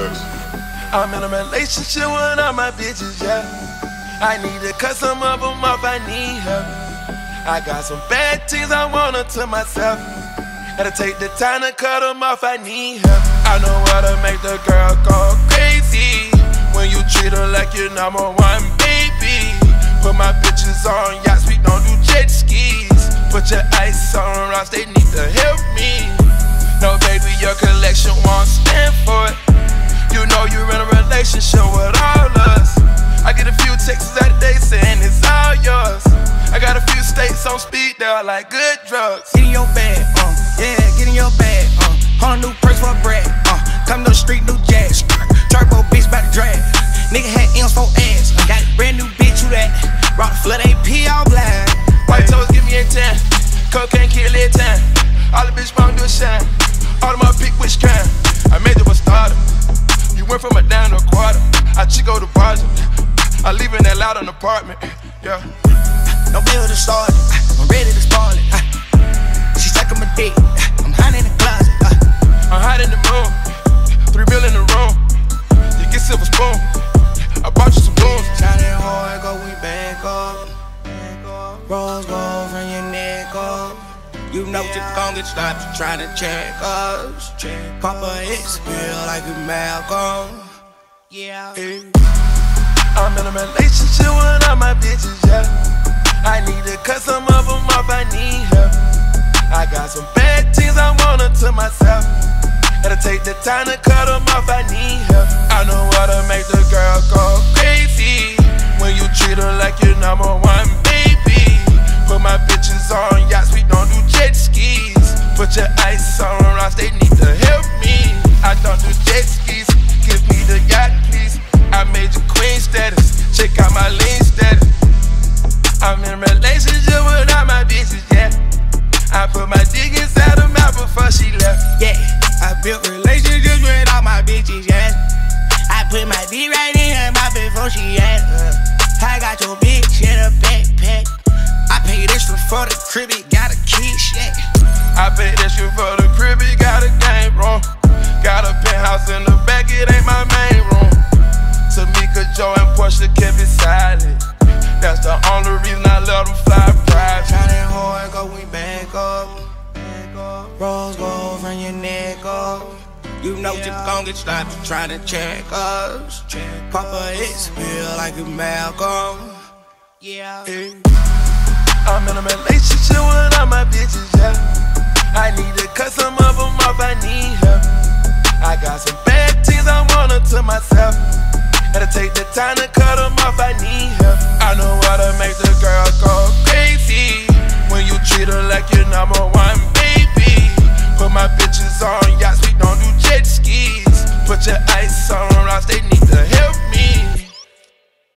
Flex. I'm in a relationship with all my bitches, yeah. I need to cut some of them off, I need help. I got some bad things I want to tell myself. Gotta take the time to cut them off, I need help. I know how to make the girl go crazy. When you treat her like your number one baby. Put my bitches on yachts, we don't do jet skis. Put your ice on rocks, they need to help me. No, baby, your collection won't stand for it. You know you're in a relationship with all us. I get a few texts out of day saying it's all yours. I got a few states on speed, they're like good drugs. Get in your bag, uh, yeah, get in your bag, uh. Hundred new perks for a bread, uh. Come to the street, new jazz. Turbo bitch about to drag. Nigga had M's for ass. Uh, got a brand new bitch, who that? Rock the flood AP all black. White toes give me a 10. Cocaine kill it 10. All the bitch want do a shine. All of my pick which kind. I made it a starter. Went from a down to a quarter. I chico the project. I live in that loud an apartment. Yeah. No bill to start it. I'm ready to spoil it. She sucking my dick. I'm hiding in the closet. I'm hot in the moon. Three bill in the room. You get silver spoon. I bought you some booze. Shining hard, go we back up. Rose gold know just gon' get stopped trying to check us. Papa X feel like a Malcolm. Yeah. I'm in a relationship with all my bitches, yeah. I need to cut some of them off, I need help. I got some bad things I want to myself. Gotta take the time to cut them off, I need help. Status. I'm in a relationship with all my bitches, yeah. I put my dick inside her mouth before she left. Yeah, I built relationships with all my bitches, yeah. I put my dick right in her mouth before she left. Uh, I got your bitch in a backpack. I paid extra for the crib, it got a kid, yeah. I paid extra for the crib, it got a game room. Got a penthouse in the back, it ain't my Portia kept it silent. That's the only reason I let them fly private. Shining hard, go we back up. Rose gold from your neck up. You know yeah. you gon' get stopped trying to check us. Check Papa X feel like a Malcolm. Yeah. I'm in a relationship with all my bitches, yeah. I need to cut some of them off, I need help. I got some bad things I want to myself. Gotta take the time to cut them off, I need help. I know how to make the girl go crazy. When you treat her like your number one baby. Put my bitches on yachts, we don't do jet skis. Put your ice on rocks, they